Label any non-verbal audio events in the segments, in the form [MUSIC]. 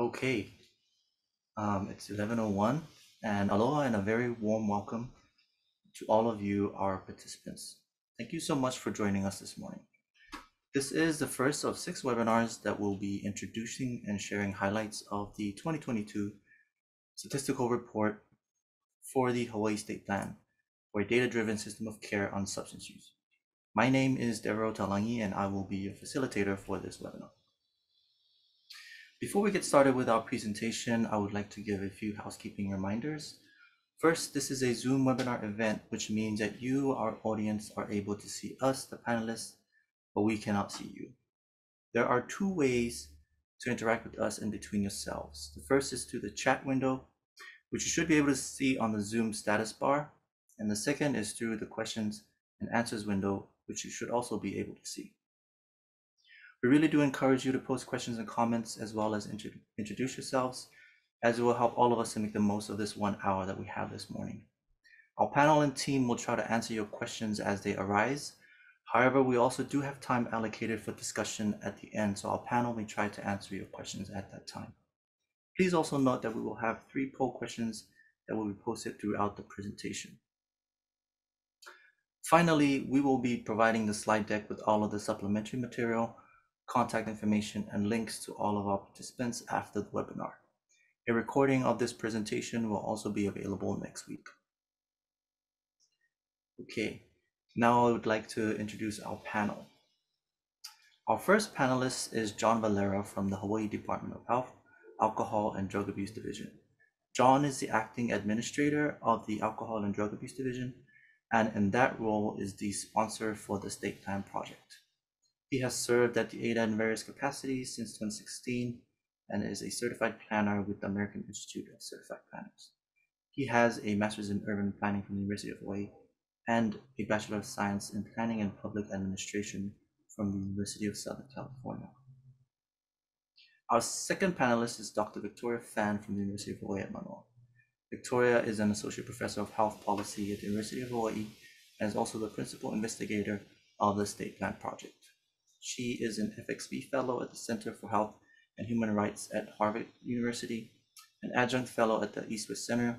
Okay, um, it's 11.01 and aloha and a very warm welcome to all of you, our participants. Thank you so much for joining us this morning. This is the first of six webinars that will be introducing and sharing highlights of the 2022 statistical report for the Hawaii State Plan for a data-driven system of care on substance use. My name is Devero Talangi and I will be your facilitator for this webinar. Before we get started with our presentation, I would like to give a few housekeeping reminders. First, this is a Zoom webinar event, which means that you, our audience, are able to see us, the panelists, but we cannot see you. There are two ways to interact with us in between yourselves. The first is through the chat window, which you should be able to see on the Zoom status bar. And the second is through the questions and answers window, which you should also be able to see. We really do encourage you to post questions and comments as well as introduce yourselves, as it will help all of us to make the most of this one hour that we have this morning. Our panel and team will try to answer your questions as they arise. However, we also do have time allocated for discussion at the end, so our panel may try to answer your questions at that time. Please also note that we will have three poll questions that will be posted throughout the presentation. Finally, we will be providing the slide deck with all of the supplementary material contact information, and links to all of our participants after the webinar. A recording of this presentation will also be available next week. Okay, now I would like to introduce our panel. Our first panelist is John Valera from the Hawaii Department of Health, Alcohol and Drug Abuse Division. John is the acting administrator of the Alcohol and Drug Abuse Division, and in that role is the sponsor for the State Plan Project. He has served at the ADA in various capacities since 2016 and is a certified planner with the American Institute of Certified Planners. He has a master's in urban planning from the University of Hawaii and a Bachelor of Science in Planning and Public Administration from the University of Southern California. Our second panelist is Dr. Victoria Fan from the University of Hawaii at Manoa. Victoria is an associate professor of health policy at the University of Hawaii and is also the principal investigator of the State Plan Project. She is an FXB Fellow at the Center for Health and Human Rights at Harvard University, an Adjunct Fellow at the East West Center,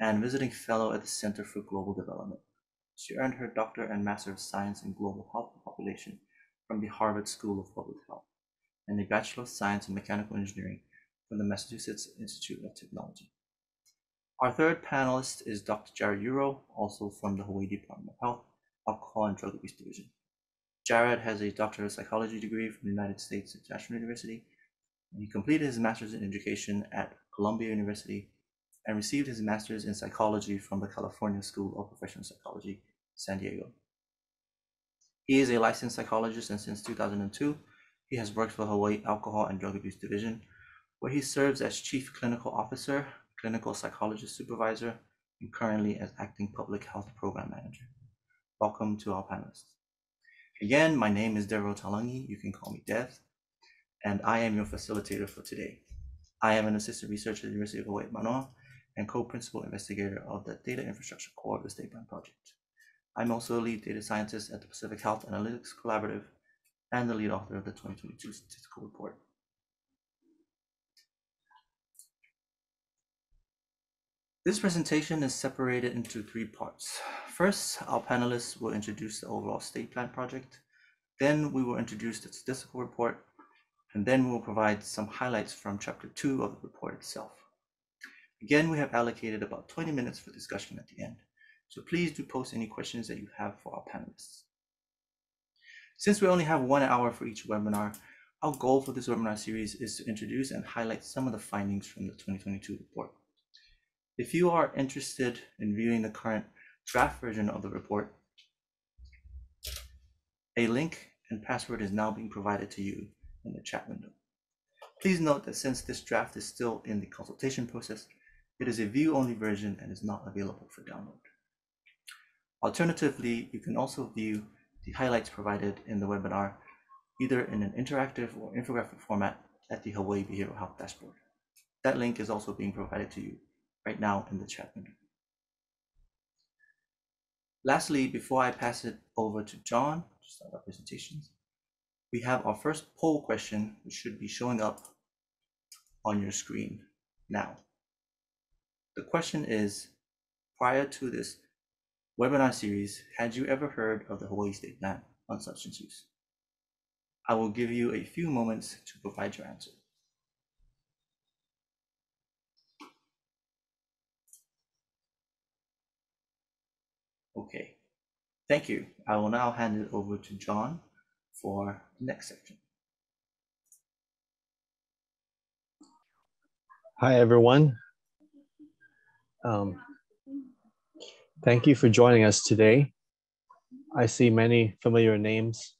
and Visiting Fellow at the Center for Global Development. She earned her Doctor and Master of Science in Global Health and Population from the Harvard School of Public Health, and a Bachelor of Science in Mechanical Engineering from the Massachusetts Institute of Technology. Our third panelist is Dr. Jared Yurow, also from the Hawaii Department of Health, Alcohol and Drug Abuse Division. Jared has a Doctor of Psychology degree from the United States International University. And he completed his master's in education at Columbia University and received his master's in psychology from the California School of Professional Psychology, San Diego. He is a licensed psychologist and since 2002, he has worked for Hawaii Alcohol and Drug Abuse Division, where he serves as Chief Clinical Officer, Clinical Psychologist Supervisor, and currently as Acting Public Health Program Manager. Welcome to our panelists. Again, my name is Devro Talangi. You can call me Dev, and I am your facilitator for today. I am an assistant researcher at the University of Hawaii Manoa and co-principal investigator of the Data Infrastructure Core of the State Plan Project. I'm also a lead data scientist at the Pacific Health Analytics Collaborative and the lead author of the 2022 statistical report. This presentation is separated into three parts. First, our panelists will introduce the overall state plan project. Then we will introduce the statistical report, and then we will provide some highlights from chapter two of the report itself. Again, we have allocated about 20 minutes for discussion at the end. So please do post any questions that you have for our panelists. Since we only have one hour for each webinar, our goal for this webinar series is to introduce and highlight some of the findings from the 2022 report. If you are interested in viewing the current draft version of the report, a link and password is now being provided to you in the chat window. Please note that since this draft is still in the consultation process, it is a view-only version and is not available for download. Alternatively, you can also view the highlights provided in the webinar either in an interactive or infographic format at the Hawaii Behavioral Health Dashboard. That link is also being provided to you right now in the chat window. Lastly, before I pass it over to John to start our presentations, we have our first poll question, which should be showing up on your screen now. The question is, prior to this webinar series, had you ever heard of the Hawaii State Plan on Substance Use? I will give you a few moments to provide your answer. Okay, thank you. I will now hand it over to John for the next section. Hi, everyone. Um, thank you for joining us today. I see many familiar names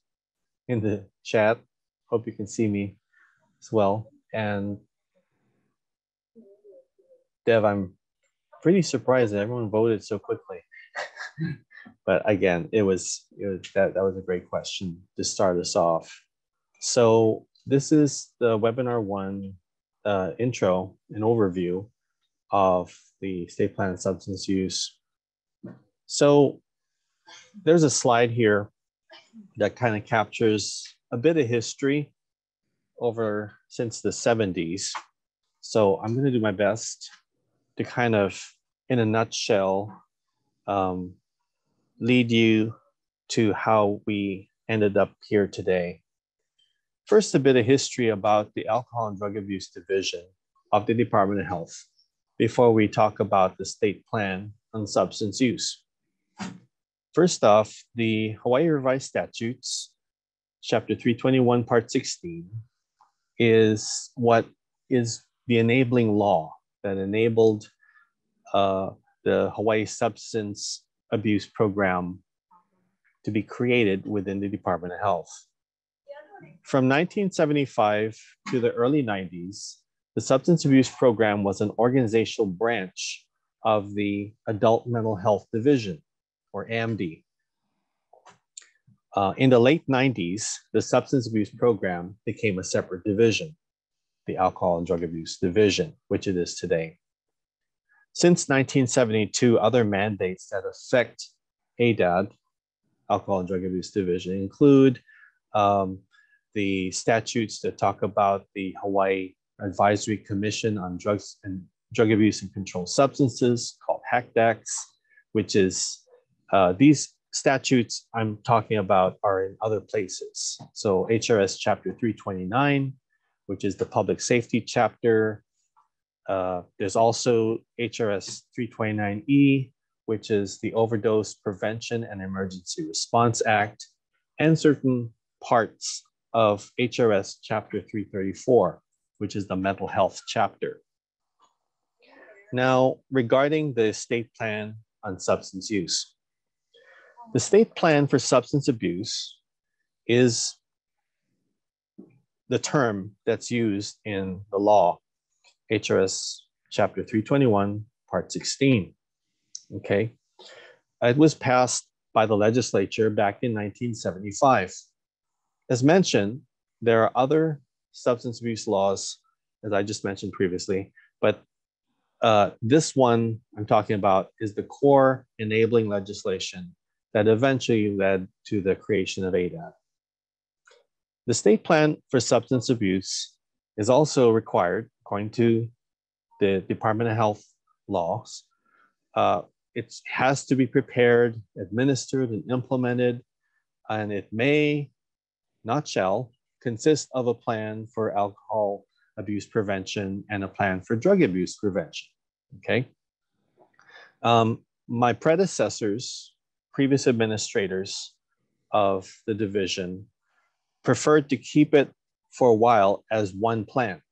in the chat. Hope you can see me as well. And Dev, I'm pretty surprised that everyone voted so quickly. But again, it was, it was that, that was a great question to start us off. So this is the webinar one uh, intro, an overview of the state plan substance use. So there's a slide here that kind of captures a bit of history over since the 70s. So I'm going to do my best to kind of, in a nutshell, um, lead you to how we ended up here today. First, a bit of history about the Alcohol and Drug Abuse Division of the Department of Health before we talk about the state plan on substance use. First off, the Hawaii Revised Statutes, Chapter 321, Part 16, is what is the enabling law that enabled uh, the Hawaii Substance Abuse Program to be created within the Department of Health. From 1975 to the early 90s, the Substance Abuse Program was an organizational branch of the Adult Mental Health Division, or AMD. Uh, in the late 90s, the Substance Abuse Program became a separate division, the Alcohol and Drug Abuse Division, which it is today. Since 1972, other mandates that affect ADAD, Alcohol and Drug Abuse Division, include um, the statutes that talk about the Hawaii Advisory Commission on Drugs and Drug Abuse and Controlled Substances, called HACDACS, which is uh, these statutes I'm talking about are in other places. So HRS Chapter 329, which is the public safety chapter. Uh, there's also HRS 329E, which is the Overdose Prevention and Emergency Response Act, and certain parts of HRS Chapter 334, which is the mental health chapter. Now, regarding the state plan on substance use, the state plan for substance abuse is the term that's used in the law, HRS Chapter 321, Part 16. Okay. It was passed by the legislature back in 1975. As mentioned, there are other substance abuse laws, as I just mentioned previously, but uh, this one I'm talking about is the core enabling legislation that eventually led to the creation of ADAD. The state plan for substance abuse is also required, according to the Department of Health laws. Uh, it has to be prepared, administered, and implemented, and it may, not shall, consist of a plan for alcohol abuse prevention and a plan for drug abuse prevention. Okay. Um, my predecessors, previous administrators of the division, preferred to keep it for a while as one plan.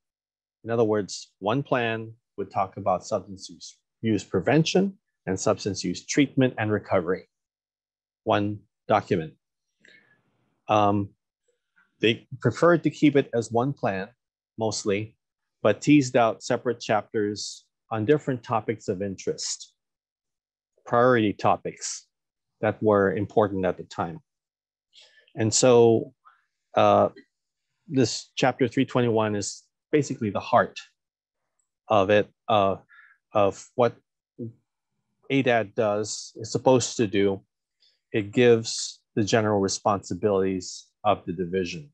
In other words, one plan would talk about substance use, use prevention and substance use treatment and recovery. One document. Um, they preferred to keep it as one plan, mostly, but teased out separate chapters on different topics of interest, priority topics that were important at the time. And so uh, this chapter 321 is basically the heart of it, uh, of what ADAD does, is supposed to do. It gives the general responsibilities of the division.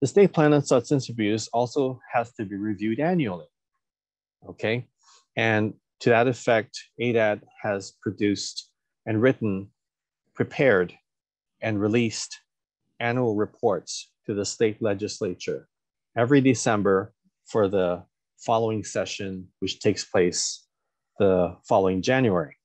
The state plan on substance abuse also has to be reviewed annually. Okay. And to that effect, ADAD has produced and written, prepared, and released annual reports to the state legislature every December for the following session, which takes place the following January.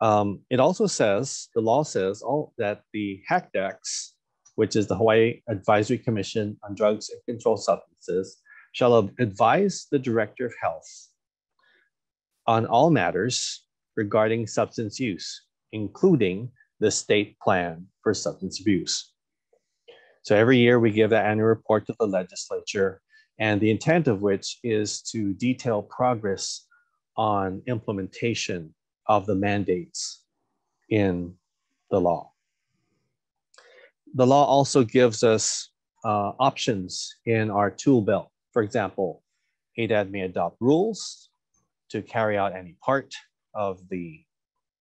Um, it also says, the law says all, that the HACDACS, which is the Hawaii Advisory Commission on Drugs and Controlled Substances, shall advise the Director of Health on all matters regarding substance use, including the state plan for substance abuse. So every year we give that annual report to the legislature, and the intent of which is to detail progress on implementation of the mandates in the law. The law also gives us uh, options in our tool belt. For example, ADAD may adopt rules to carry out any part of the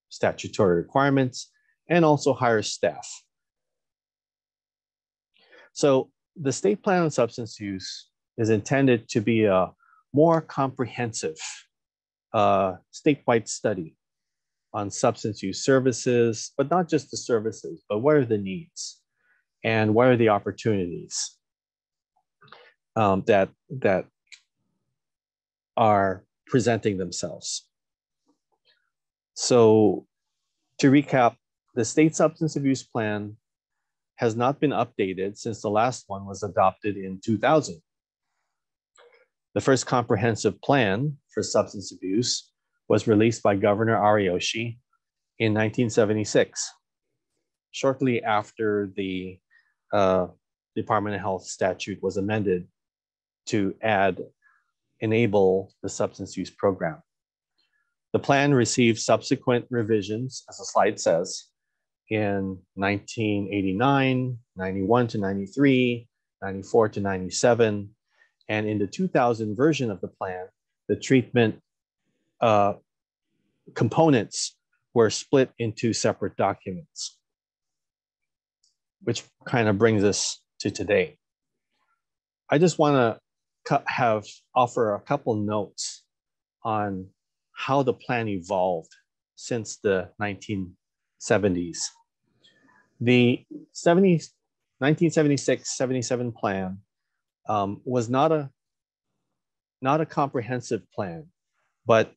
statutory requirements and also hire staff. So the state plan on substance use is intended to be a more comprehensive uh, statewide study on substance use services, but not just the services, but what are the needs and what are the opportunities um, that, that are presenting themselves. So to recap, the state substance abuse plan has not been updated since the last one was adopted in 2000. The first comprehensive plan for substance abuse was released by Governor Ariyoshi in 1976, shortly after the uh, Department of Health statute was amended to add enable the substance use program. The plan received subsequent revisions, as the slide says, in 1989, 91 to 93, 94 to 97, and in the 2000 version of the plan, the treatment uh, components were split into separate documents, which kind of brings us to today. I just want to have offer a couple notes on how the plan evolved since the 1970s. The 70s, 1976-77 plan um, was not a not a comprehensive plan, but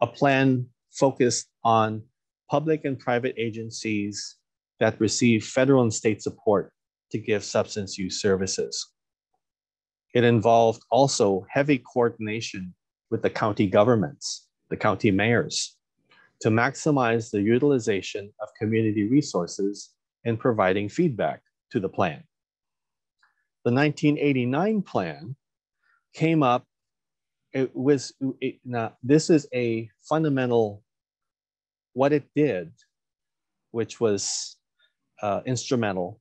a plan focused on public and private agencies that receive federal and state support to give substance use services. It involved also heavy coordination with the county governments, the county mayors, to maximize the utilization of community resources and providing feedback to the plan. The 1989 plan came up it was it, now this is a fundamental what it did which was uh, instrumental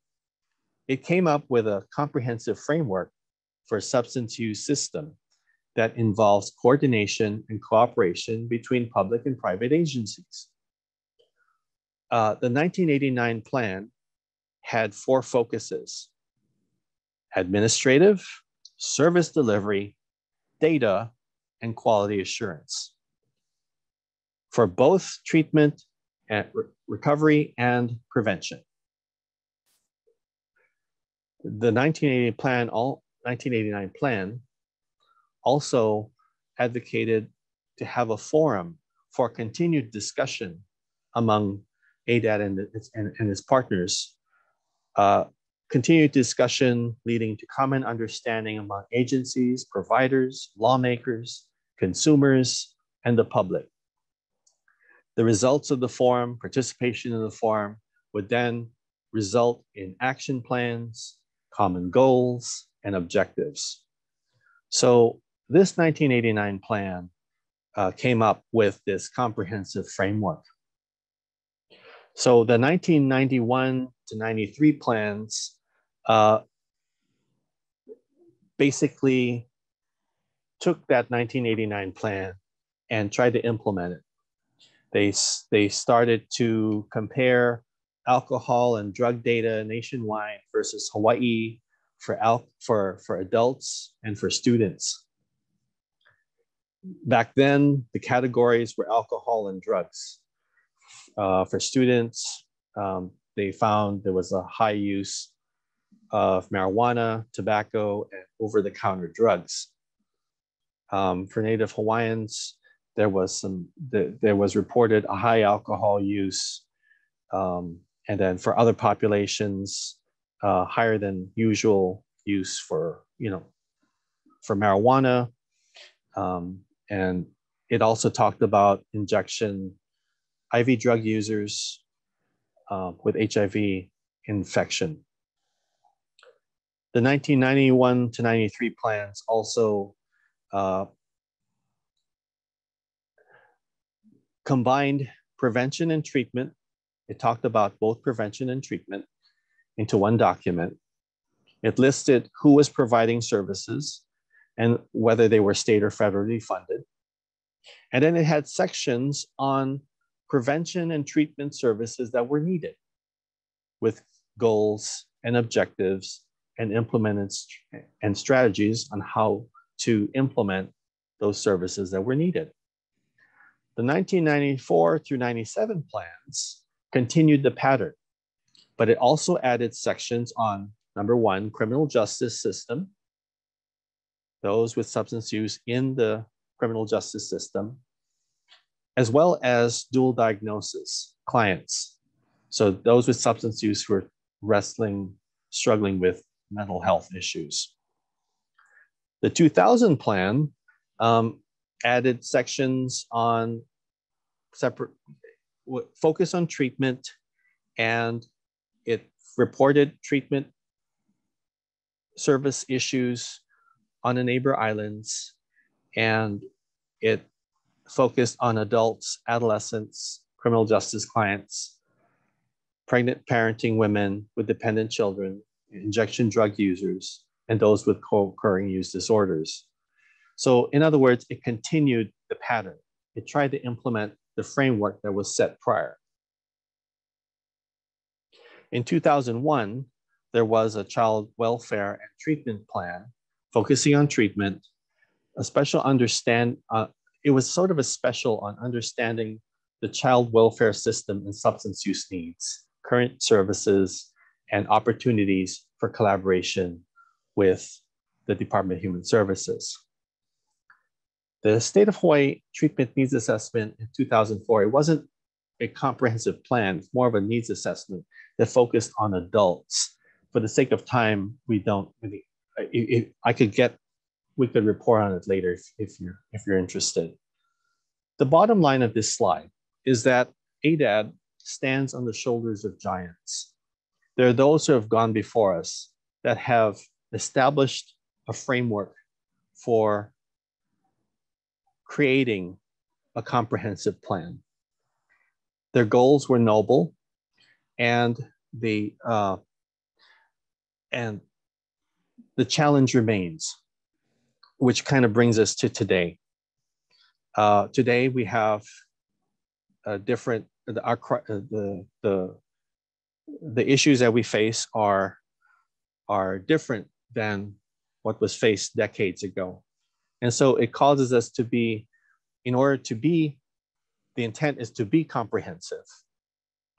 it came up with a comprehensive framework for substance use system that involves coordination and cooperation between public and private agencies uh, the 1989 plan had four focuses administrative service delivery data and quality assurance for both treatment and re recovery and prevention. The 1980 plan, all 1989 plan also advocated to have a forum for continued discussion among ADAD and, and, and its partners uh, continued discussion leading to common understanding among agencies, providers, lawmakers, consumers, and the public. The results of the forum, participation in the forum, would then result in action plans, common goals, and objectives. So this 1989 plan uh, came up with this comprehensive framework. So the 1991 to 93 plans uh, basically took that 1989 plan and tried to implement it. They, they started to compare alcohol and drug data nationwide versus Hawaii for, al- for, for adults and for students. Back then, the categories were alcohol and drugs. Uh, for students, um, they found there was a high use of marijuana, tobacco, and over the counter drugs. Um, for Native Hawaiians, there was some, the, there was reported a high alcohol use. Um, and then for other populations, uh, higher than usual use for, you know, for marijuana. Um, and it also talked about injection IV drug users uh, with HIV infection. The 1991 to 93 plans also uh, combined prevention and treatment. It talked about both prevention and treatment into one document. It listed who was providing services and whether they were state or federally funded. And then it had sections on prevention and treatment services that were needed with goals and objectives and implemented st- and strategies on how to implement those services that were needed. The 1994 through 97 plans continued the pattern, but it also added sections on number one, criminal justice system, those with substance use in the criminal justice system, as well as dual diagnosis clients. So those with substance use who are wrestling, struggling with mental health issues. The 2000 plan um, added sections on separate focus on treatment and it reported treatment service issues on the neighbor islands and it focused on adults adolescents criminal justice clients pregnant parenting women with dependent children injection drug users and those with co-occurring use disorders so in other words it continued the pattern it tried to implement the framework that was set prior. In 2001, there was a child welfare and treatment plan focusing on treatment, a special understand, uh, it was sort of a special on understanding the child welfare system and substance use needs, current services, and opportunities for collaboration with the Department of Human Services. The state of Hawaii treatment needs assessment in 2004, it wasn't a comprehensive plan, it's more of a needs assessment that focused on adults. For the sake of time, we don't really, if, I could get, we could report on it later if, if, you're, if you're interested. The bottom line of this slide is that ADAD stands on the shoulders of giants. There are those who have gone before us that have established a framework for creating a comprehensive plan. Their goals were noble, and the uh, and the challenge remains, which kind of brings us to today. Uh, today we have a different the, our, the the the issues that we face are are different than what was faced decades ago. And so it causes us to be, in order to be, the intent is to be comprehensive,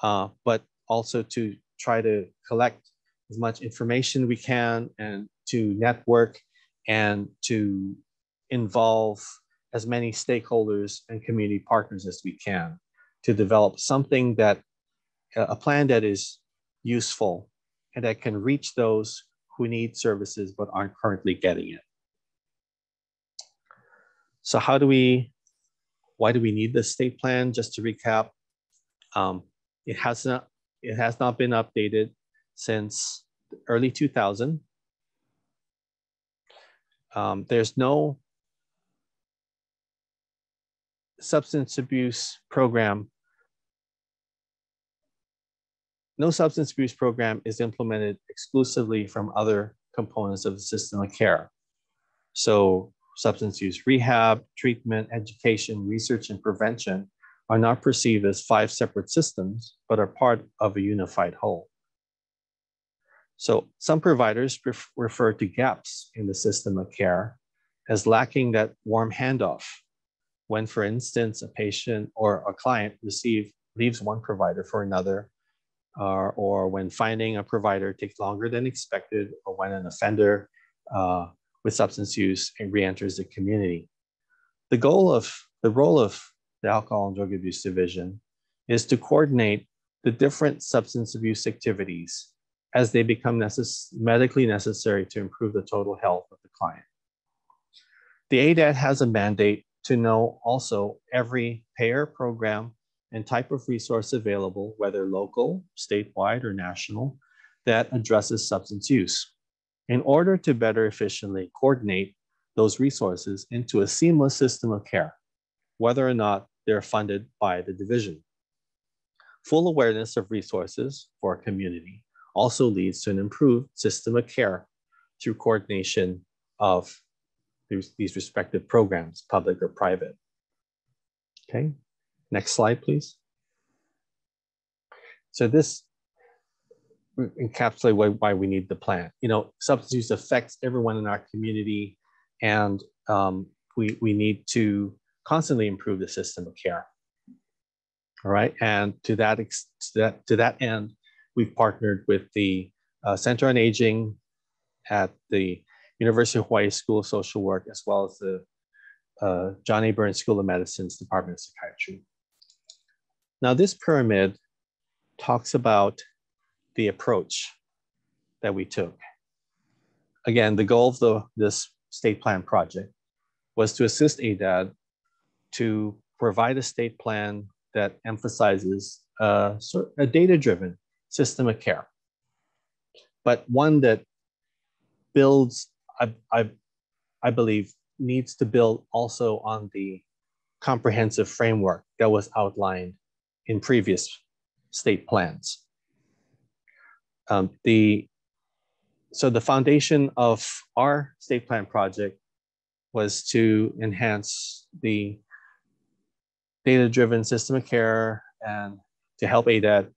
uh, but also to try to collect as much information we can and to network and to involve as many stakeholders and community partners as we can to develop something that a plan that is useful and that can reach those who need services but aren't currently getting it. So how do we, why do we need the state plan? Just to recap, um, it has not, it has not been updated since early 2000. Um, there's no substance abuse program. No substance abuse program is implemented exclusively from other components of the system of care. So substance use rehab, treatment, education, research, and prevention are not perceived as five separate systems, but are part of a unified whole. So some providers ref refer to gaps in the system of care as lacking that warm handoff. When, for instance, a patient or a client receive, leaves one provider for another, uh, or when finding a provider takes longer than expected, or when an offender uh, with substance use re-enters the community. The goal of the role of the Alcohol and Drug Abuse Division is to coordinate the different substance abuse activities as they become necess medically necessary to improve the total health of the client. The ADAD has a mandate to know also every payer program and type of resource available, whether local, statewide, or national, that addresses substance use in order to better efficiently coordinate those resources into a seamless system of care, whether or not they're funded by the division. Full awareness of resources for a community also leads to an improved system of care through coordination of these, respective programs, public or private. Okay, next slide, please. So this encapsulate why, why we need the plan. You know, substance use affects everyone in our community, and um, we we need to constantly improve the system of care. All right, and to that to that to that end, we've partnered with the uh, Center on Aging at the University of Hawaii School of Social Work, as well as the uh, John A. Burns School of Medicine's Department of Psychiatry. Now, this pyramid talks about the approach that we took. Again, the goal of the, this state plan project was to assist ADAD to provide a state plan that emphasizes a, a data-driven system of care, but one that builds, I, I, I believe, needs to build also on the comprehensive framework that was outlined in previous state plans. Um, the so the foundation of our state plan project was to enhance the data-driven system of care and to help ADAD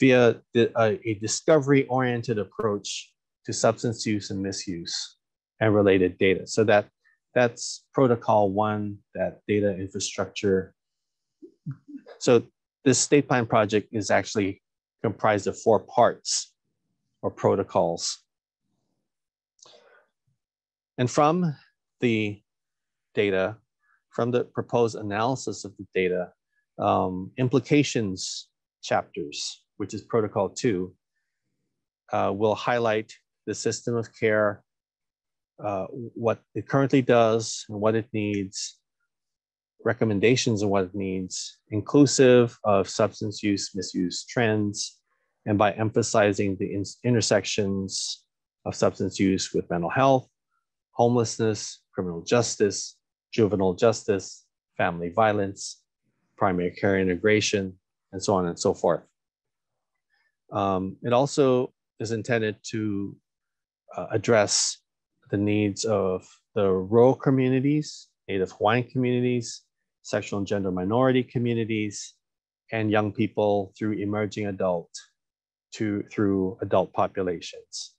via the, a, a discovery-oriented approach to substance use and misuse and related data. So that that's protocol one, that data infrastructure. So this state plan project is actually comprised of four parts or protocols. And from the data, from the proposed analysis of the data, um, implications chapters, which is protocol two, uh, will highlight the system of care, uh, what it currently does and what it needs, recommendations on what it needs, inclusive of substance use misuse trends, and by emphasizing the in intersections of substance use with mental health, homelessness, criminal justice, juvenile justice, family violence, primary care integration, and so on and so forth. Um, it also is intended to uh, address the needs of the rural communities, Native Hawaiian communities, sexual and gender minority communities, and young people through emerging adult to through adult populations.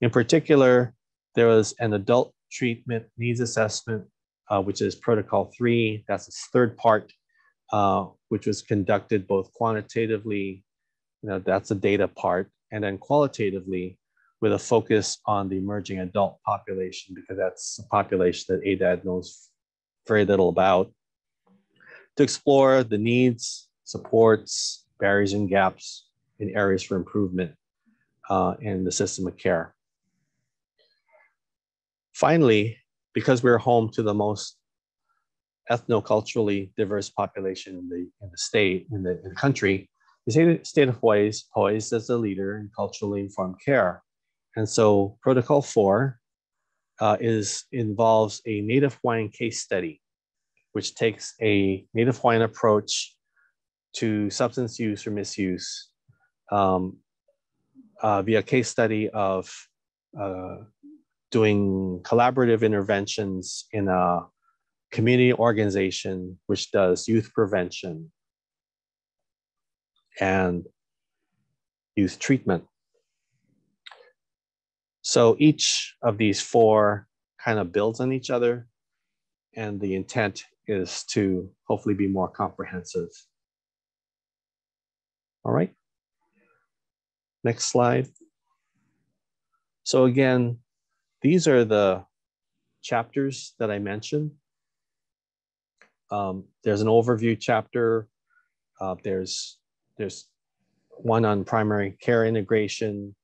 In particular, there was an adult treatment needs assessment, uh, which is protocol three. That's its third part, uh, which was conducted both quantitatively, you know, that's the data part, and then qualitatively with a focus on the emerging adult population, because that's a population that ADAD knows very little about, to explore the needs, supports, barriers, and gaps in areas for improvement uh, in the system of care. Finally, because we're home to the most ethnoculturally diverse population in the, in the state, in the, in the country, the state of Hawaii is poised as a leader in culturally informed care. And so protocol four uh, is involves a Native Hawaiian case study, which takes a Native Hawaiian approach to substance use or misuse um, uh, via case study of uh, doing collaborative interventions in a community organization which does youth prevention, and youth treatment. So each of these four kind of builds on each other, and the intent is to hopefully be more comprehensive. All right. Next slide. So again, these are the chapters that I mentioned. Um, there's an overview chapter. Uh, there's there's one on primary care integration,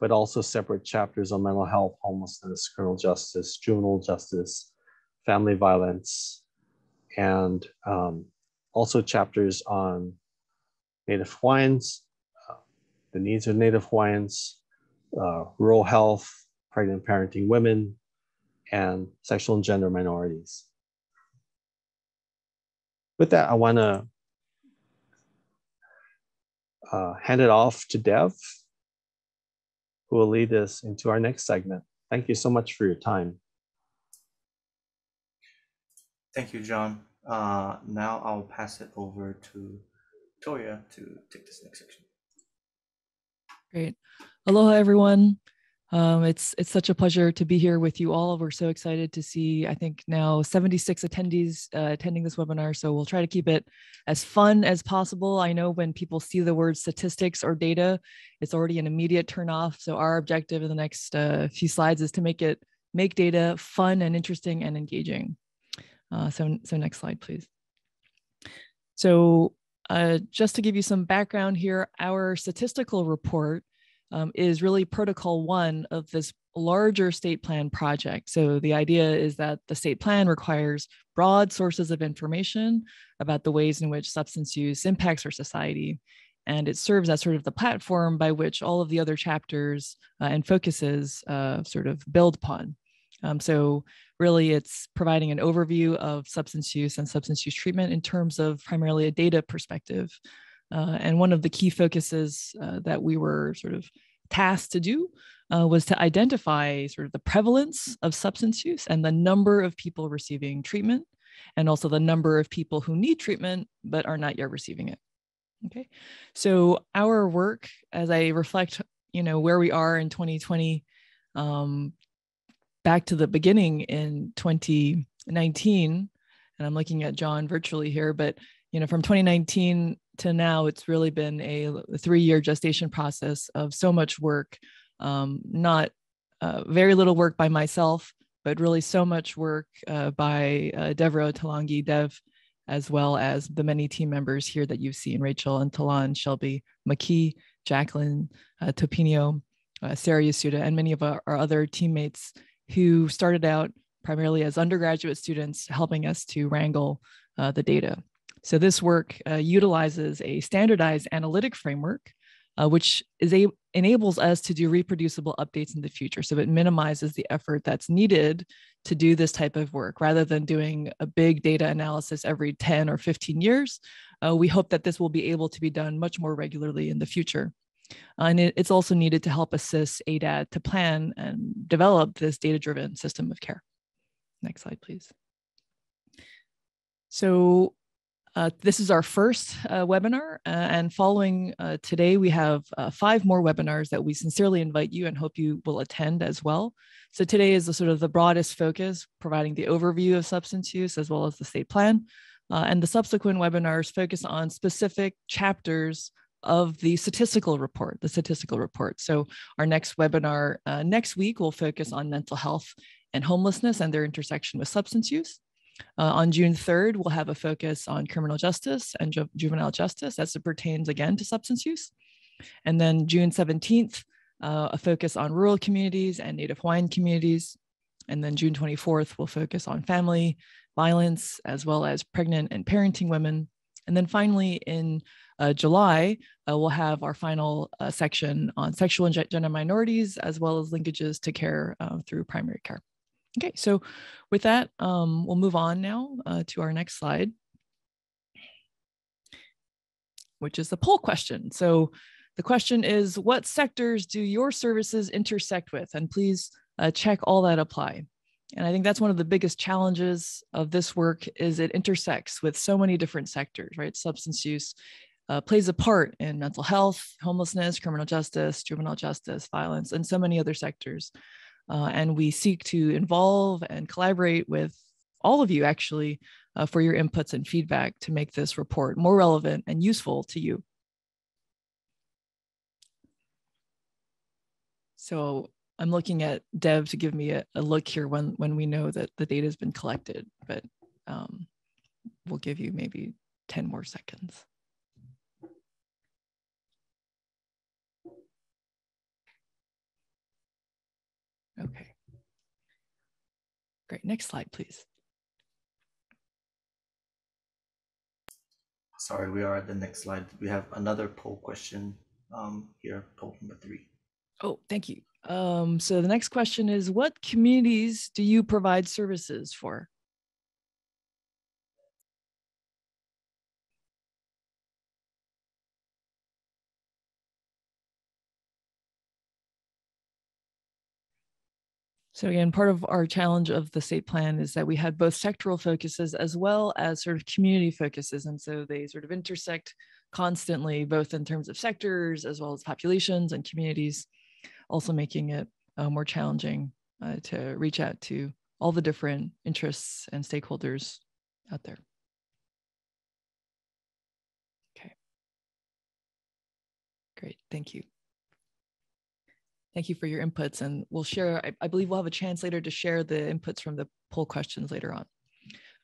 but also separate chapters on mental health, homelessness, criminal justice, juvenile justice, family violence, and um, also chapters on Native Hawaiians, uh, the needs of Native Hawaiians, uh, rural health, pregnant parenting women, and sexual and gender minorities. With that, I want to uh, hand it off to Dev, who will lead us into our next segment. Thank you so much for your time. Thank you, John. Uh, now I'll pass it over to Victoria to take this next section. Great. Aloha, everyone. Um, it's it's such a pleasure to be here with you all. We're so excited to see, I think now 76 attendees uh, attending this webinar. So we'll try to keep it as fun as possible. I know when people see the word statistics or data, it's already an immediate turn off. So our objective in the next uh, few slides is to make it make data fun and interesting and engaging. Uh, so, so next slide, please. So uh, just to give you some background here, our statistical report um, is really protocol one of this larger state plan project. So the idea is that the state plan requires broad sources of information about the ways in which substance use impacts our society. And it serves as sort of the platform by which all of the other chapters uh, and focuses uh, sort of build upon. Um, so really it's providing an overview of substance use and substance use treatment in terms of primarily a data perspective. Uh, and one of the key focuses uh, that we were sort of tasked to do uh, was to identify sort of the prevalence of substance use and the number of people receiving treatment, and also the number of people who need treatment but are not yet receiving it. Okay, so our work, as I reflect, you know, where we are in 2020, um, back to the beginning in 2019, and I'm looking at John virtually here, but you know, from 2019 to now, it's really been a, a three-year gestation process of so much work, um, not uh, very little work by myself, but really so much work uh, by uh, Devra Talangi, Dev, as well as the many team members here that you've seen, Rachel and Talan, Shelby, McKee, Jacqueline, uh, Topinio, uh, Sarah Yasuda, and many of our, our other teammates who started out primarily as undergraduate students helping us to wrangle uh, the data. So this work uh, utilizes a standardized analytic framework, uh, which is a, enables us to do reproducible updates in the future. So it minimizes the effort that's needed to do this type of work rather than doing a big data analysis every 10 or 15 years. Uh, we hope that this will be able to be done much more regularly in the future. Uh, and it, it's also needed to help assist ADAD to plan and develop this data-driven system of care. Next slide, please. So uh, this is our first uh, webinar, uh, and following uh, today, we have uh, five more webinars that we sincerely invite you and hope you will attend as well. So today is the sort of the broadest focus, providing the overview of substance use as well as the state plan. And the subsequent webinars focus on specific chapters of the statistical report, the statistical report. So our next webinar next week will focus on mental health and homelessness and their intersection with substance use. Uh, on June 3rd, we'll have a focus on criminal justice and ju juvenile justice as it pertains again to substance use. And then June 17th, uh, a focus on rural communities and Native Hawaiian communities. And then June 24th, we'll focus on family violence as well as pregnant and parenting women. And then finally, in uh, July, uh, we'll have our final uh, section on sexual and gender minorities as well as linkages to care uh, through primary care. Okay, so with that, um, we'll move on now uh, to our next slide, which is the poll question. So the question is, what sectors do your services intersect with? And please uh, check all that apply. And I think that's one of the biggest challenges of this work is it intersects with so many different sectors, right? Substance use uh, plays a part in mental health, homelessness, criminal justice, juvenile justice, violence, and so many other sectors. Uh, and we seek to involve and collaborate with all of you actually uh, for your inputs and feedback to make this report more relevant and useful to you. So I'm looking at Dev to give me a, a look here when, when we know that the data has been collected, but um, we'll give you maybe 10 more seconds. Okay. Great. Next slide, please. Sorry, we are at the next slide. We have another poll question um, here, poll number three. Oh, thank you. Um, so the next question is, what communities do you provide services for? So again, part of our challenge of the state plan is that we had both sectoral focuses as well as sort of community focuses. And so they sort of intersect constantly, both in terms of sectors as well as populations and communities, also making it uh, more challenging uh, to reach out to all the different interests and stakeholders out there. Okay. Great, thank you. Thank you for your inputs and we'll share, I, I, believe we'll have a chance later to share the inputs from the poll questions later on.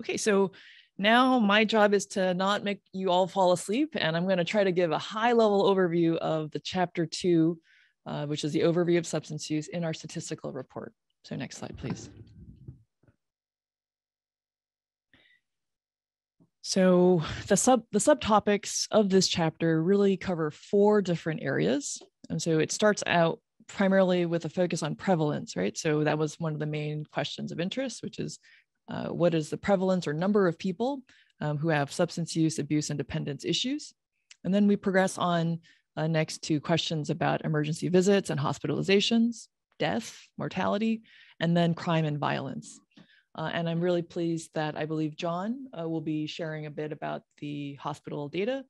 Okay, so now my job is to not make you all fall asleep and I'm gonna try to give a high level overview of the chapter two, uh, which is the overview of substance use in our statistical report. So next slide, please. So the sub the subtopics of this chapter really cover four different areas. And so it starts out primarily with a focus on prevalence, right? So that was one of the main questions of interest, which is uh, what is the prevalence or number of people um, who have substance use, abuse, and dependence issues? And then we progress on uh, next to questions about emergency visits and hospitalizations, death, mortality, and then crime and violence. Uh, and I'm really pleased that I believe John uh, will be sharing a bit about the hospital data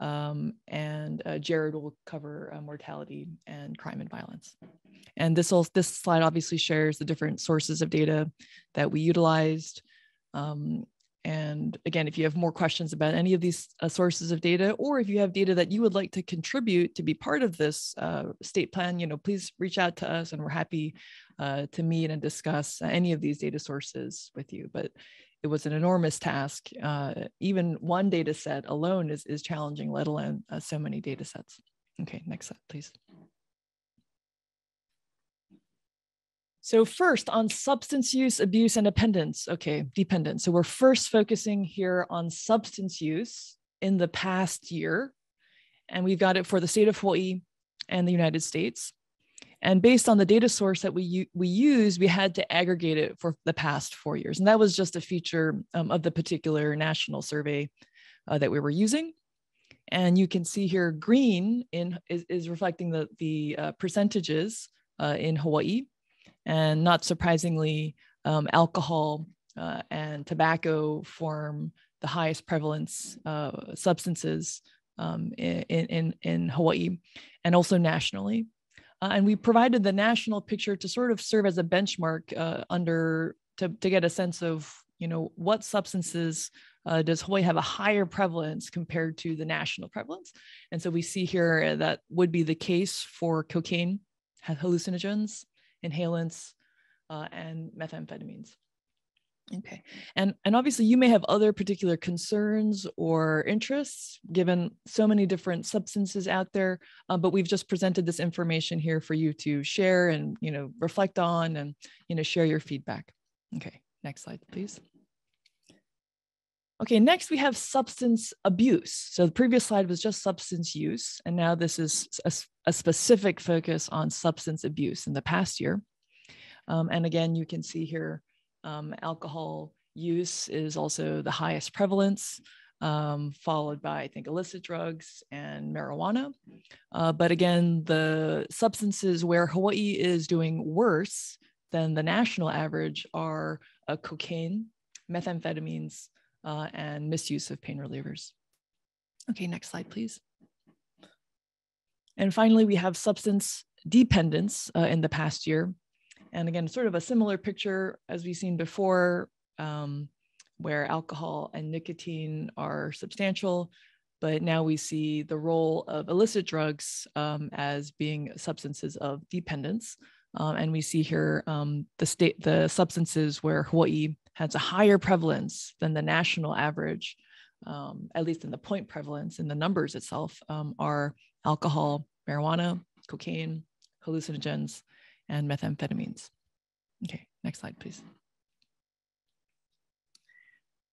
um, and uh, Jared will cover uh, mortality and crime and violence. And this, will, this slide obviously shares the different sources of data that we utilized. Um, and again, if you have more questions about any of these uh, sources of data, or if you have data that you would like to contribute to be part of this uh, state plan, you know, please reach out to us and we're happy uh, to meet and discuss any of these data sources with you. But it was an enormous task. Uh, even one data set alone is, is challenging, let alone uh, so many data sets. Okay, next slide, please. So first on substance use, abuse, and dependence. Okay, dependence. So we're first focusing here on substance use in the past year. And we've got it for the state of Hawaii and the United States. And based on the data source that we, we use, we had to aggregate it for the past four years. And that was just a feature um, of the particular national survey uh, that we were using. And you can see here green in, is, is reflecting the, the uh, percentages uh, in Hawaii. And not surprisingly, um, alcohol uh, and tobacco form the highest prevalence uh, substances um, in, in, in Hawaii and also nationally. Uh, and we provided the national picture to sort of serve as a benchmark uh, under to, to get a sense of you know what substances uh, does Hawaii have a higher prevalence compared to the national prevalence? And so we see here that would be the case for cocaine, hallucinogens, inhalants, uh, and methamphetamines. Okay, and and obviously you may have other particular concerns or interests given so many different substances out there, uh, but we've just presented this information here for you to share and you know reflect on and you know share your feedback. Okay, next slide, please. Okay, next we have substance abuse. So the previous slide was just substance use, and now this is a, a specific focus on substance abuse in the past year. Um, and again, you can see here um, alcohol use is also the highest prevalence, um, followed by, I think, illicit drugs and marijuana. Uh, but again, the substances where Hawaii is doing worse than the national average are uh, cocaine, methamphetamines, uh, and misuse of pain relievers. Okay, next slide, please. And finally, we have substance dependence uh, in the past year. And again, sort of a similar picture as we've seen before, um, where alcohol and nicotine are substantial, but now we see the role of illicit drugs um, as being substances of dependence. Um, and we see here um, the state, the substances where Hawaii has a higher prevalence than the national average, um, at least in the point prevalence in the numbers itself, um, are alcohol, marijuana, cocaine, hallucinogens, and methamphetamines. Okay, next slide, please.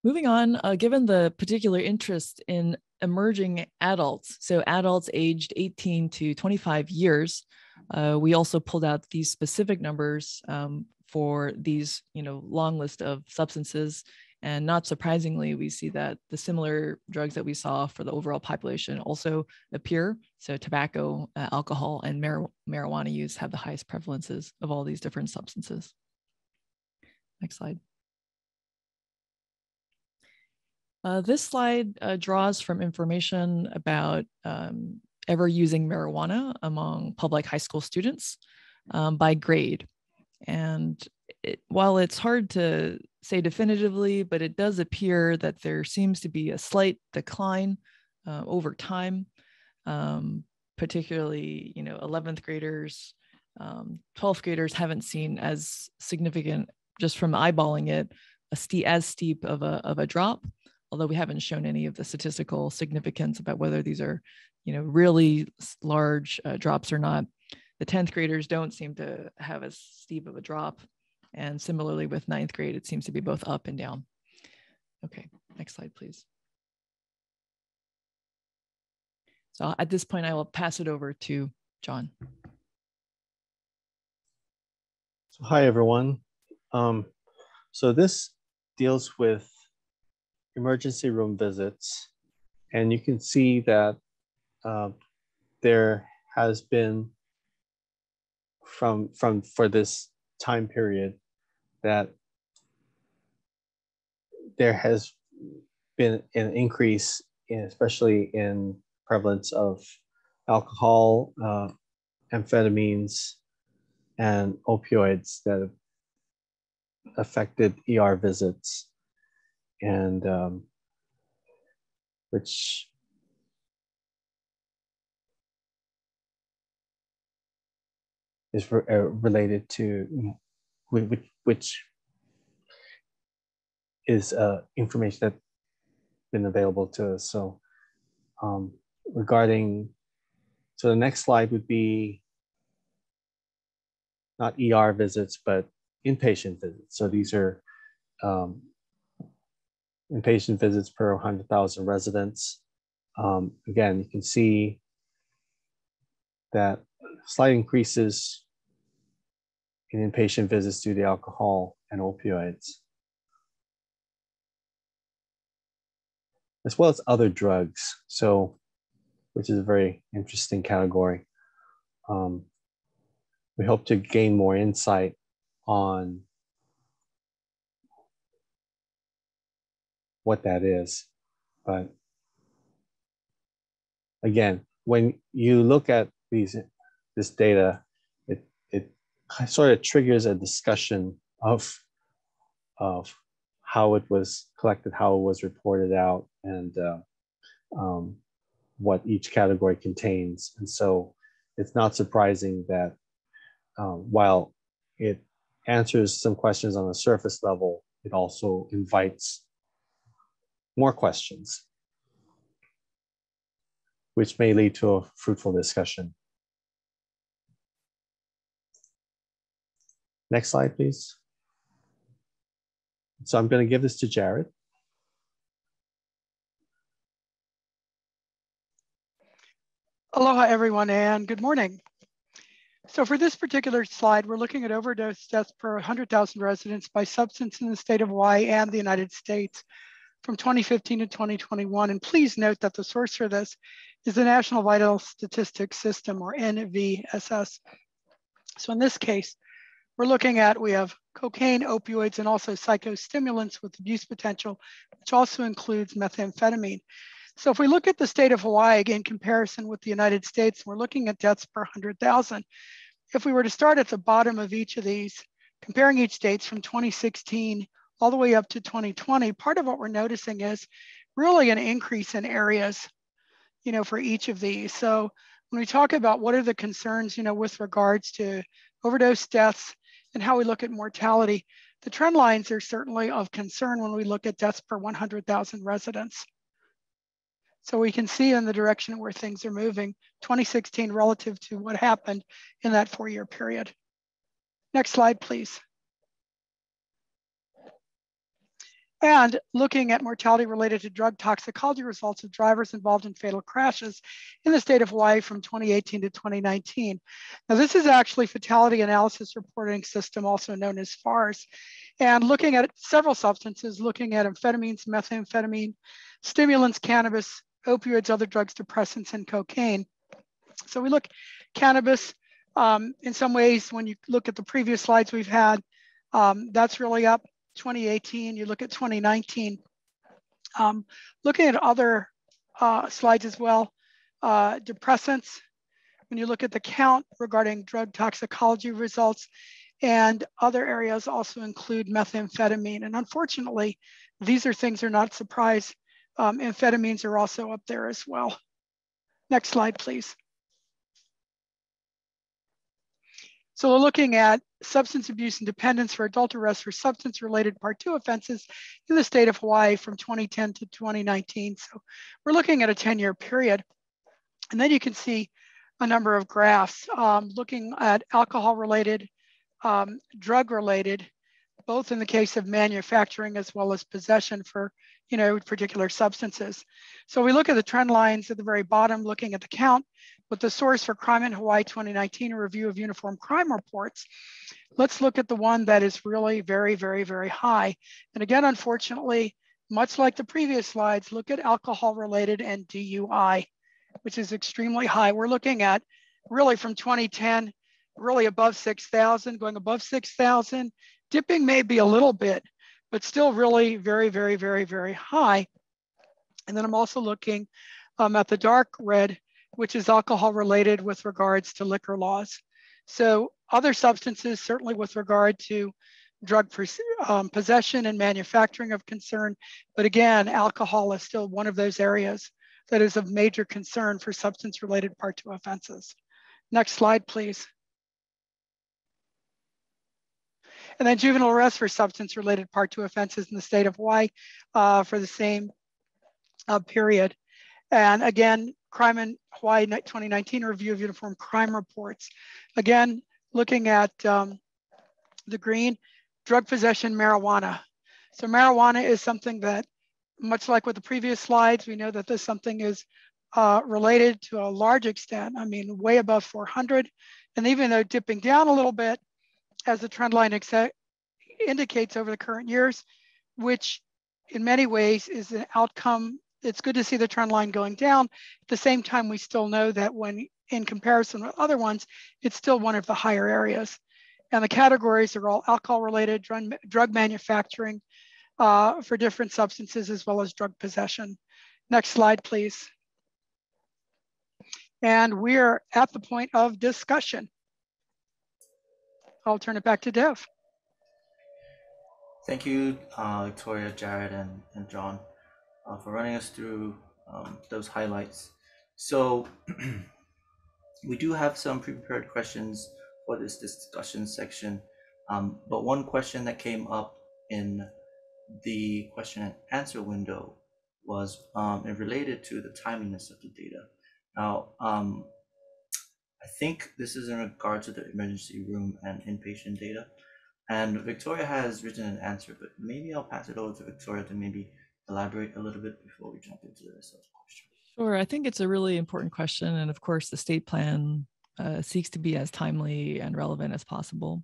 Moving on, uh, given the particular interest in emerging adults, so adults aged 18 to 25 years, uh, we also pulled out these specific numbers um, for these, you know, long list of substances. And not surprisingly, we see that the similar drugs that we saw for the overall population also appear. So tobacco, uh, alcohol, and mar marijuana use have the highest prevalences of all these different substances. Next slide. Uh, this slide uh, draws from information about um, ever using marijuana among public high school students um, by grade. And it, while it's hard to say definitively, but it does appear that there seems to be a slight decline uh, over time, um, particularly, you know, 11th graders, um, 12th graders haven't seen as significant, just from eyeballing it, a as steep of a, of a drop although we haven't shown any of the statistical significance about whether these are, you know, really large uh, drops or not. The 10th graders don't seem to have as steep of a drop. And similarly with ninth grade, it seems to be both up and down. Okay, next slide, please. So at this point, I will pass it over to John. So hi, everyone. Um, so this deals with emergency room visits, and you can see that uh, there has been from from for this time period that there has been an increase in especially in prevalence of alcohol, uh, amphetamines, and opioids that have affected ER visits. And um, which is re- uh, related to which, which is uh, information that's been available to us. So um, regarding, so the next slide would be not ER visits, but inpatient visits. So these are um, inpatient visits per 100,000 residents. Um, again, you can see that slight increases in inpatient visits due to alcohol and opioids, as well as other drugs. So, which is a very interesting category. Um, we hope to gain more insight on what that is. But again, when you look at these this data, sort of triggers a discussion of of how it was collected, how it was reported out, and uh, um, what each category contains. And so, it's not surprising that um, while it answers some questions on the surface level, it also invites more questions, which may lead to a fruitful discussion. Next slide, please. So I'm going to give this to Jared. Aloha, everyone, and good morning. So for this particular slide, we're looking at overdose deaths per 100,000 residents by substance in the state of Hawaii and the United States from 2015 to 2021. And please note that the source for this is the National Vital Statistics System or NVSS. So in this case, we're looking at, we have cocaine, opioids, and also psychostimulants with abuse potential, which also includes methamphetamine. So if we look at the state of Hawaii in comparison with the United States, we're looking at deaths per 100,000. If we were to start at the bottom of each of these, comparing each states from 2016 all the way up to 2020, part of what we're noticing is really an increase in areas, you know, for each of these. So when we talk about what are the concerns, you know, with regards to overdose deaths and how we look at mortality, the trend lines are certainly of concern when we look at deaths per 100,000 residents. So we can see in the direction where things are moving, 2016 relative to what happened in that four-year period. Next slide, please. And looking at mortality related to drug toxicology results of drivers involved in fatal crashes in the state of Hawaii from 2018 to 2019. Now, this is actually fatality analysis reporting system, also known as FARS, and looking at several substances, looking at amphetamines, methamphetamine, stimulants, cannabis, opioids, other drugs, depressants, and cocaine. So we look cannabis, um, in some ways, when you look at the previous slides we've had, um, that's really up 2018, you look at 2019. Um, looking at other uh, slides as well, uh, depressants, when you look at the count regarding drug toxicology results, and other areas also include methamphetamine. And unfortunately, these are things are not surprise. Um, amphetamines are also up there as well. Next slide, please. So we're looking at substance abuse and dependence for adult arrests for substance related part two offenses in the state of Hawaii from 2010 to 2019. So we're looking at a 10 year period. And then you can see a number of graphs um, looking at alcohol related, um, drug related, both in the case of manufacturing as well as possession for you know, particular substances. So we look at the trend lines at the very bottom, looking at the count, with the source for crime in Hawaii 2019, a review of uniform crime reports. Let's look at the one that is really very, very, very high. And again, unfortunately, much like the previous slides, look at alcohol related and DUI, which is extremely high. We're looking at really from 2010, really above 6,000, going above 6,000, dipping maybe a little bit, but still really very, very, very, very high. And then I'm also looking um, at the dark red, which is alcohol related with regards to liquor laws. So other substances, certainly with regard to drug um, possession and manufacturing of concern. But again, alcohol is still one of those areas that is of major concern for substance related part two offenses. Next slide, please. And then juvenile arrest for substance related part two offenses in the state of Hawaii uh, for the same uh, period. And again, crime in Hawaii 2019 review of uniform crime reports. Again, looking at um, the green, drug possession, marijuana. So marijuana is something that, much like with the previous slides, we know that this something is uh, related to a large extent, I mean, way above 400. And even though dipping down a little bit, as the trend line indicates over the current years, which in many ways is an outcome. It's good to see the trend line going down. At the same time, we still know that when in comparison with other ones, it's still one of the higher areas. And the categories are all alcohol related, drug, drug manufacturing uh, for different substances, as well as drug possession. Next slide, please. And we're at the point of discussion. I'll turn it back to Dev. Thank you, uh, Victoria, Jared, and, and John, uh, for running us through um, those highlights. So [CLEARS THROAT] we do have some pre-prepared questions for this discussion section, um, but one question that came up in the question and answer window was um, related to the timeliness of the data. Now, um, I think this is in regard to the emergency room and inpatient data. And Victoria has written an answer, but maybe I'll pass it over to Victoria to maybe elaborate a little bit before we jump into the rest of the question. Sure. I think it's a really important question. And of course, the state plan uh, seeks to be as timely and relevant as possible.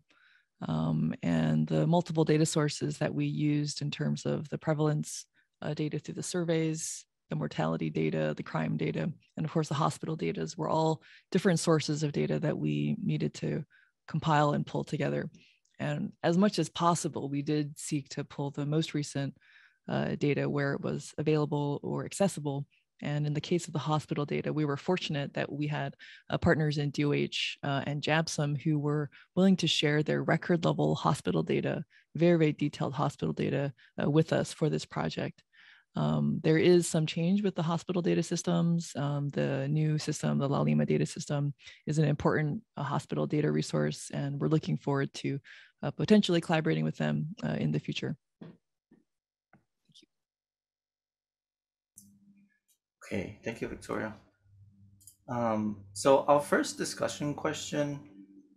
Um, and the multiple data sources that we used in terms of the prevalence uh, data through the surveys, the mortality data, the crime data, and of course the hospital data were all different sources of data that we needed to compile and pull together. And as much as possible, we did seek to pull the most recent uh, data where it was available or accessible And in the case of the hospital data, we were fortunate that we had uh, partners in DOH uh, and JABSOM who were willing to share their record level hospital data, very, very detailed hospital data uh, with us for this project. Um, there is some change with the hospital data systems. Um, the new system, the Laulima data system, is an important uh, hospital data resource, and we're looking forward to uh, potentially collaborating with them uh, in the future. Okay, thank you, Victoria. Um, so our first discussion question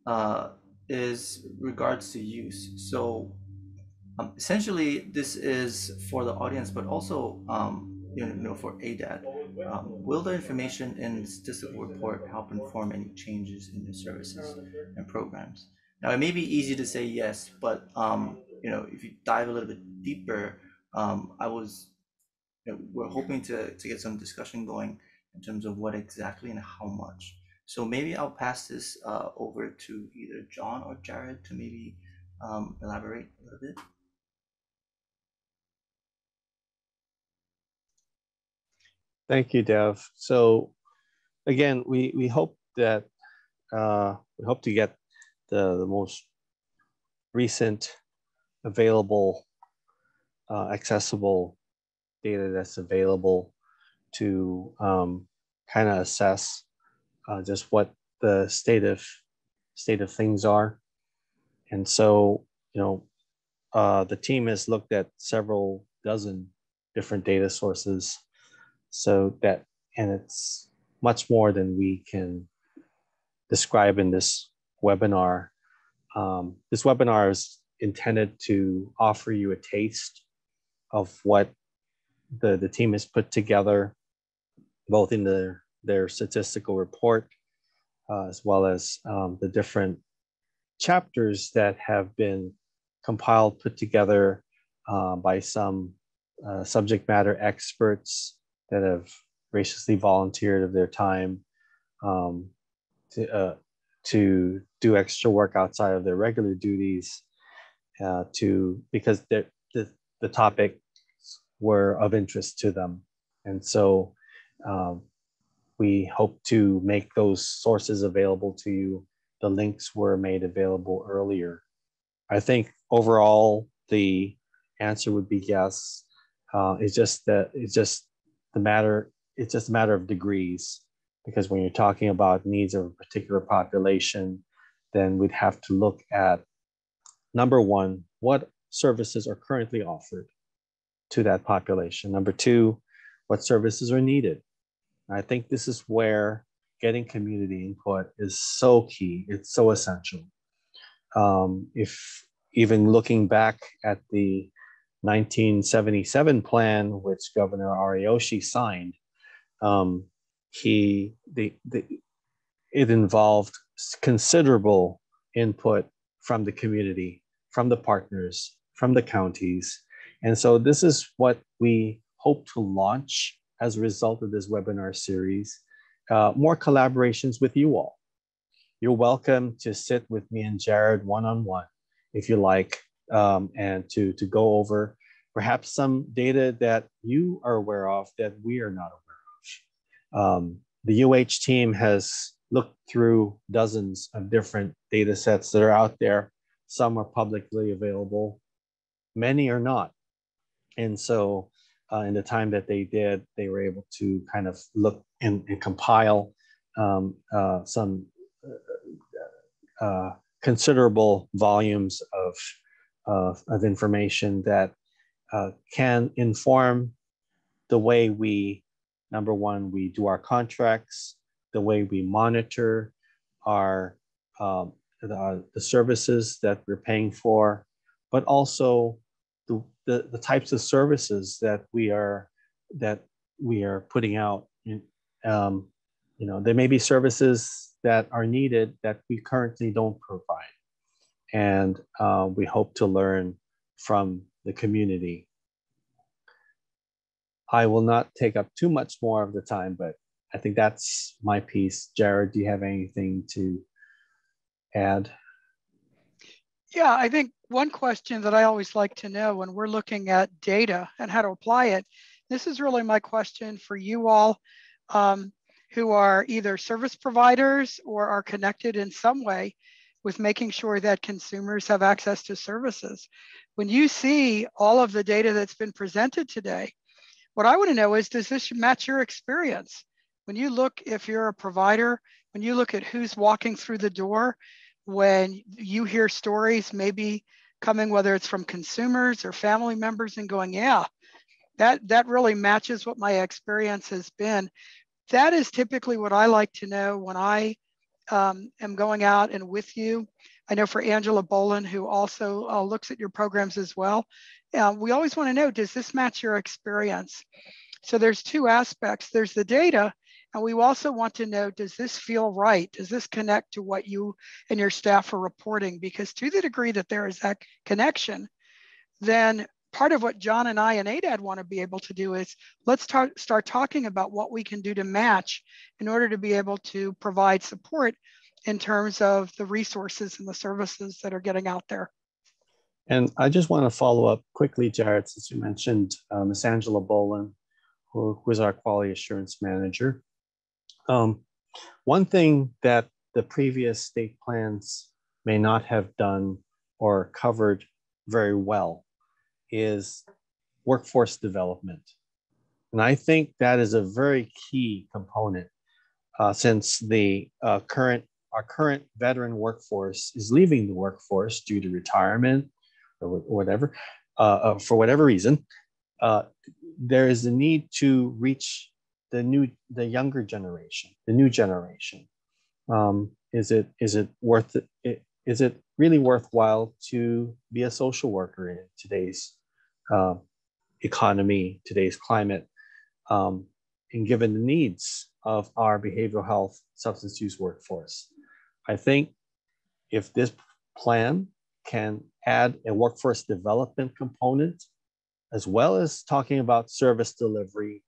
uh, is regards to use. So um, essentially, this is for the audience, but also um, you know for ADAD. Um, will the information in the statistical report help inform any changes in your services and programs? Now, it may be easy to say yes, but um, you know if you dive a little bit deeper, um, I was you know, we're hoping to, to get some discussion going in terms of what exactly and how much. So maybe I'll pass this uh, over to either John or Jared to maybe um, elaborate a little bit. Thank you, Dev. So again, we, we hope that uh, we hope to get the, the most recent available uh, accessible data that's available to um, kind of assess uh, just what the state of state of things are. And so, you know, uh, the team has looked at several dozen different data sources. So that, and it's much more than we can describe in this webinar. Um, this webinar is intended to offer you a taste of what the, the team has put together, both in the, their statistical report, uh, as well as um, the different chapters that have been compiled, put together uh, by some uh, subject matter experts that have graciously volunteered of their time um, to, uh, to do extra work outside of their regular duties uh, to because the, the topic were of interest to them. And so um, we hope to make those sources available to you. The links were made available earlier. I think overall the answer would be yes. Uh, it's just that it's just the matter. It's just a matter of degrees because when you're talking about needs of a particular population, then we'd have to look at number one, what services are currently offered to that population. Number two, what services are needed. I think this is where getting community input is so key. It's so essential. Um, if even looking back at the 1977 plan, which Governor Ariyoshi signed, um, he the, the it involved considerable input from the community, from the partners, from the counties, and so this is what we hope to launch as a result of this webinar series, uh, more collaborations with you all. You're welcome to sit with me and Jared one-on-one if you like, um, and to, to go over perhaps some data that you are aware of that we are not aware of. Um, the UH team has looked through dozens of different data sets that are out there. Some are publicly available, many are not. And so uh, in the time that they did, they were able to kind of look and, and compile um, uh, some uh, uh considerable volumes of, of, of information that uh, can inform the way we, number one, we do our contracts, the way we monitor our um, the, the services that we're paying for, but also the, the, the types of services that we are that we are putting out. Um, you know, there may be services that are needed that we currently don't provide, and uh, we hope to learn from the community. I will not take up too much more of the time, but I think that's my piece. Jared, do you have anything to add? Yeah, I think one question that I always like to know when we're looking at data and how to apply it This is really my question for you all um, who are either service providers or are connected in some way with making sure that consumers have access to services. When you see all of the data that's been presented today, what I want to know is does this match your experience? When you look, if you're a provider, when you look at who's walking through the door, when you hear stories maybe coming, whether it's from consumers or family members, and going, yeah, that, that really matches what my experience has been. That is typically what I like to know when I um, am going out and with you. I know for Angela Bolin, who also uh, looks at your programs as well, uh, we always want to know, does this match your experience? So there's two aspects. There's the data, and we also want to know, does this feel right? Does this connect to what you and your staff are reporting? Because to the degree that there is that connection, then part of what John and I and ADAD want to be able to do is let's start, start talking about what we can do to match in order to be able to provide support in terms of the resources and the services that are getting out there. And I just want to follow up quickly, Jared, since you mentioned uh, Ms. Angela Bolin, who, who is our quality assurance manager. Um, one thing that the previous state plans may not have done or covered very well is workforce development. And I think that is a very key component uh, since the uh, current our current veteran workforce is leaving the workforce due to retirement or whatever, uh, uh, for whatever reason, uh, there is a need to reach the new, the younger generation, the new generation. Um, is it is it worth it? Is it really worthwhile to be a social worker in today's uh, economy, today's climate, um, and given the needs of our behavioral health substance use workforce? I think if this plan can add a workforce development component, as well as talking about service delivery,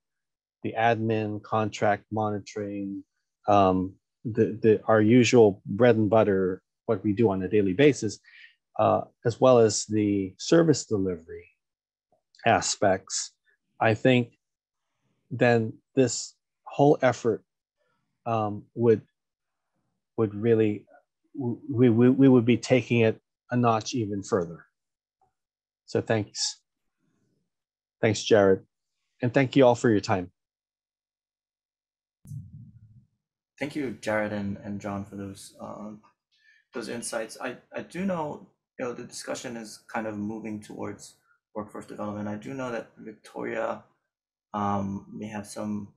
the admin, contract monitoring, um, the, the, our usual bread and butter, what we do on a daily basis, uh, as well as the service delivery aspects, I think then this whole effort um, would would really we, we, we would be taking it a notch even further. So thanks. Thanks, Jared. And thank you all for your time. Thank you, Jared and, and John, for those um, those insights. I, I do know you know the discussion is kind of moving towards workforce development. I do know that Victoria um, may have some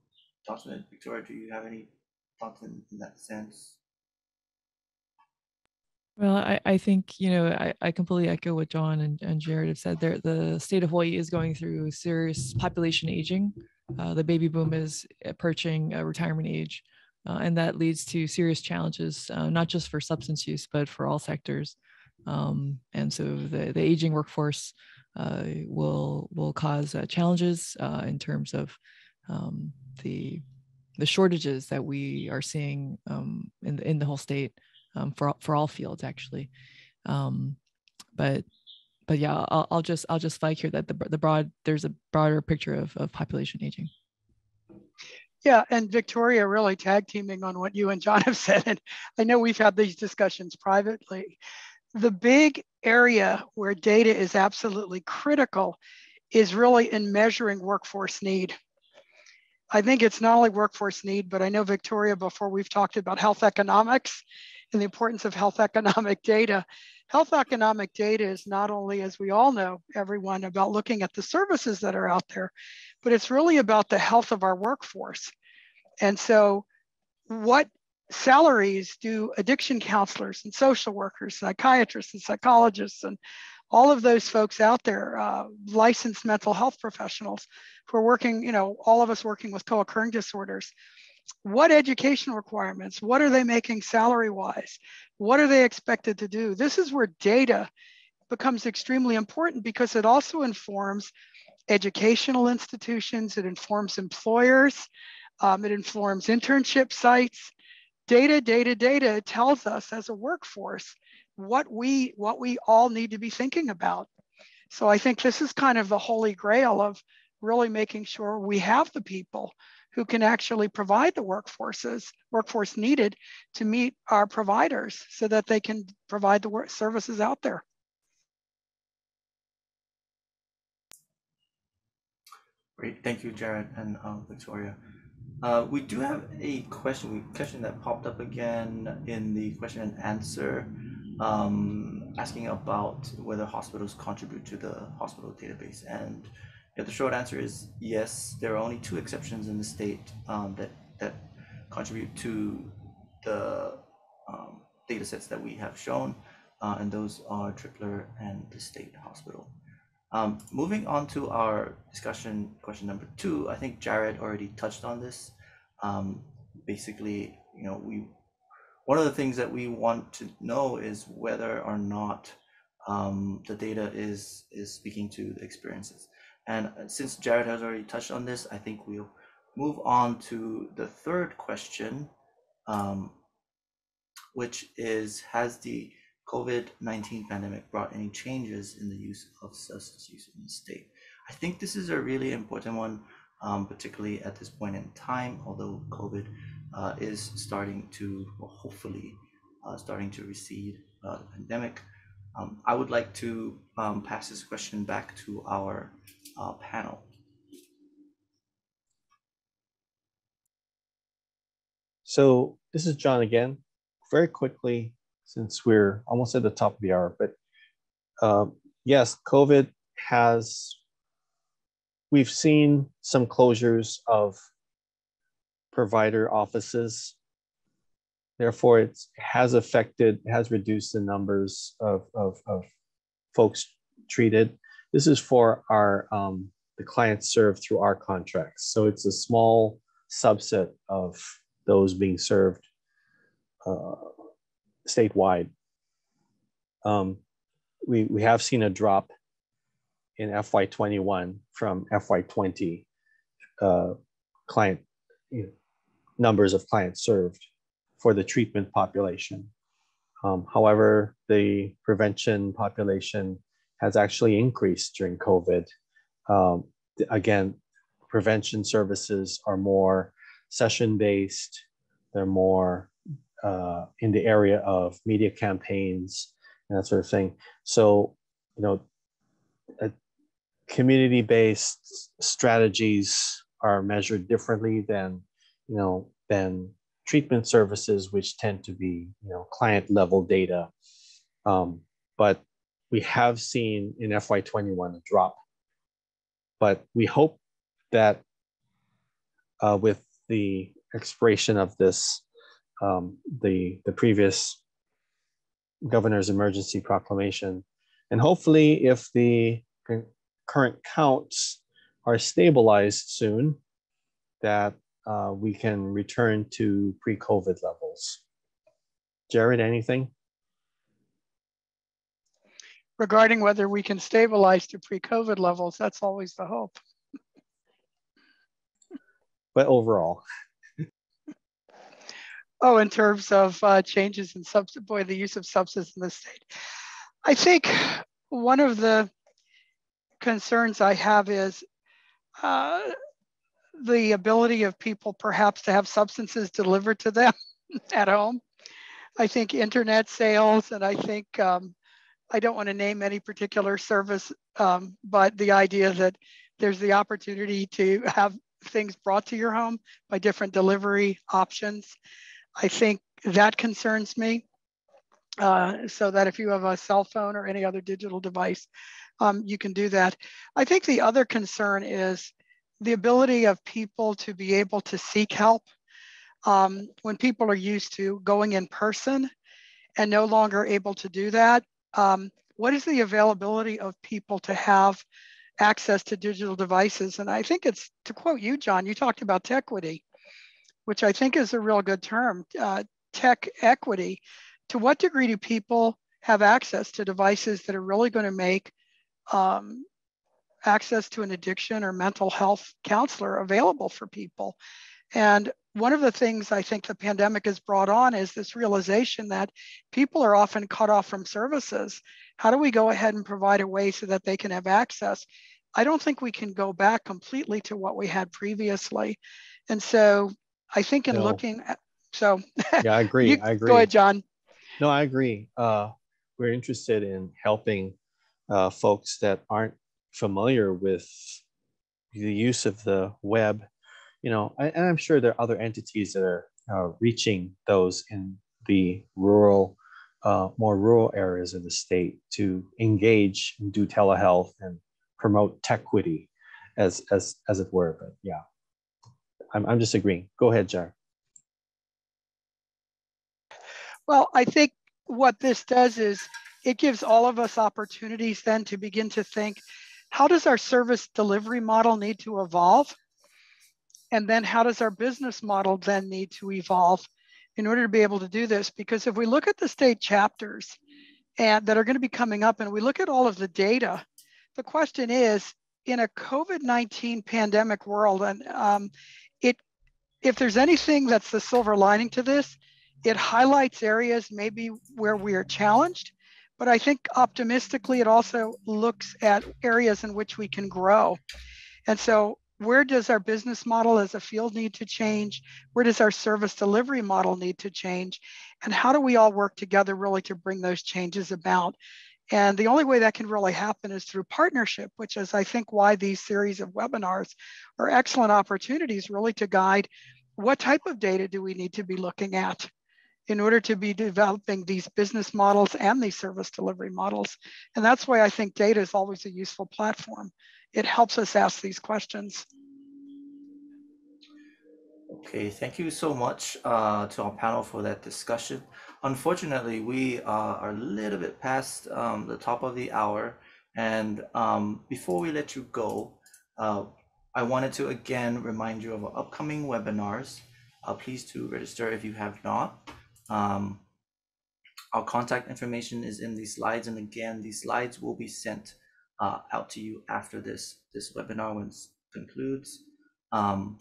thoughts on it. Victoria, do you have any thoughts in, in that sense? Well, I, I think, you know, I, I completely echo what John and, and Jared have said there. The state of Hawaii is going through serious population aging. Uh, the baby boom is approaching retirement age, uh, and that leads to serious challenges, uh, not just for substance use, but for all sectors. Um, and so the, the aging workforce will will cause uh, challenges uh, in terms of um, the the shortages that we are seeing um, in the in the whole state um, for for all fields actually. Um, but but yeah, I'll, I'll just I'll just flag here that the the broad there's a broader picture of of population aging. Yeah, and Victoria really tag teaming on what you and John have said. And I know we've had these discussions privately. The big area where data is absolutely critical is really in measuring workforce need. I think it's not only workforce need, but I know Victoria, before we've talked about health economics and the importance of health [LAUGHS] economic data. Health economic data is not only, as we all know, everyone, about looking at the services that are out there, but it's really about the health of our workforce. And so, what salaries do addiction counselors and social workers, psychiatrists and psychologists, and all of those folks out there, uh, licensed mental health professionals who are working, you know, all of us working with co occurring disorders, what education requirements, what are they making salary wise? What are they expected to do? This is where data becomes extremely important because it also informs educational institutions, it informs employers, um, it informs internship sites. Data, data, data tells us as a workforce what we what we all need to be thinking about. So I think this is kind of the holy grail of really making sure we have the people who can actually provide the workforces, workforce needed to meet our providers so that they can provide the work services out there. Great, thank you, Jared and um, Victoria. Uh, we do have a question, question that popped up again in the question and answer, um, asking about whether hospitals contribute to the hospital database. And yeah, the short answer is yes. There are only two exceptions in the state um, that that contribute to the um, data sets that we have shown, uh, and those are Tripler and the state hospital. Um, moving on to our discussion question number two, I think Jared already touched on this. Um, basically, you know, we one of the things that we want to know is whether or not um, the data is is speaking to the experiences. And uh, since Jared has already touched on this, I think we'll move on to the third question, um, which is Has the COVID 19 pandemic brought any changes in the use of substance use in the state? I think this is a really important one, um, particularly at this point in time, although COVID uh, is starting to, well, hopefully, uh, starting to recede uh, the pandemic. Um, I would like to um, pass this question back to our uh, panel. So this is John again. Very quickly, since we're almost at the top of the hour, but uh, yes, COVID has, we've seen some closures of provider offices Therefore, it has affected, has reduced the numbers of, of, of folks treated. This is for our um, the clients served through our contracts. So it's a small subset of those being served uh, statewide. Um, we, we have seen a drop in FY21 from FY20 uh, client you know, numbers of clients served for the treatment population. Um, however, the prevention population has actually increased during COVID. Um, again, prevention services are more session based, they're more uh, in the area of media campaigns and that sort of thing. So, you know, community based strategies are measured differently than, you know, than treatment services, which tend to be you know client level data. Um, but we have seen in FY21 a drop. But we hope that uh, with the expiration of this, um, the, the previous governor's emergency proclamation, and hopefully if the current counts are stabilized soon, that uh, we can return to pre-COVID levels. Jared, anything? Regarding whether we can stabilize to pre-COVID levels, that's always the hope. But overall. Oh, in terms of uh, changes in substance, boy, the use of substance in the state. I think one of the concerns I have is uh, the ability of people perhaps to have substances delivered to them [LAUGHS] at home. I think internet sales, and I think um, I don't want to name any particular service, um, but the idea that there's the opportunity to have things brought to your home by different delivery options. I think that concerns me. Uh, so that if you have a cell phone or any other digital device, um, you can do that. I think the other concern is the ability of people to be able to seek help um, when people are used to going in person and no longer able to do that. Um, what is the availability of people to have access to digital devices? And I think it's to quote you, John, you talked about equity, which I think is a real good term, uh, tech equity. To what degree do people have access to devices that are really going to make um, access to an addiction or mental health counselor available for people. And one of the things I think the pandemic has brought on is this realization that people are often cut off from services. How do we go ahead and provide a way so that they can have access? I don't think we can go back completely to what we had previously. And so I think in No. looking at, so [LAUGHS] Yeah, I agree. you- I agree. go ahead, John. No, I agree. Uh, we're interested in helping uh, folks that aren't familiar with the use of the web. You know, and and I'm sure there are other entities that are uh, reaching those in the rural, uh, more rural areas of the state to engage and do telehealth and promote techquity, as as as it were. But yeah, I'm I'm just agreeing. Go ahead, Jar. Well, I think what this does is it gives all of us opportunities then to begin to think, how does our service delivery model need to evolve? And then how does our business model then need to evolve in order to be able to do this? Because if we look at the state chapters and that are going to be coming up and we look at all of the data, the question is in a COVID-19 pandemic world, and um, it if there's anything that's the silver lining to this, it highlights areas maybe where we are challenged, but I think optimistically it also looks at areas in which we can grow. And so, where does our business model as a field need to change? Where does our service delivery model need to change? And how do we all work together really to bring those changes about? And the only way that can really happen is through partnership, which is, I think, why these series of webinars are excellent opportunities really to guide what type of data do we need to be looking at in order to be developing these business models and these service delivery models. And that's why I think data is always a useful platform. It helps us ask these questions. Okay, thank you so much uh, to our panel for that discussion. Unfortunately, we uh, are a little bit past um, the top of the hour. And um, before we let you go, uh, I wanted to again remind you of our upcoming webinars. Uh, please to register if you have not. Um, our contact information is in these slides. And again, these slides will be sent uh, out to you after this, this webinar it concludes. Um,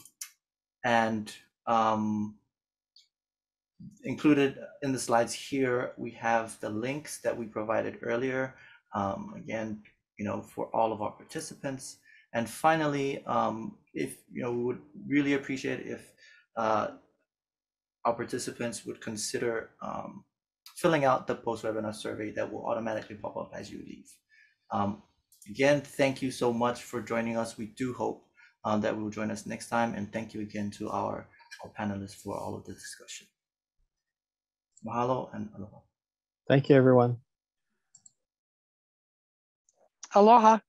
and um, included in the slides here, we have the links that we provided earlier. Um, again, you know, for all of our participants. And finally, um, if you know, we would really appreciate if uh, our participants would consider um, filling out the post-webinar survey that will automatically pop up as you leave. Um, again, thank you so much for joining us. We do hope uh, that will join us next time. And thank you again to our, our panelists for all of the discussion. Mahalo and aloha. Thank you, everyone. Aloha.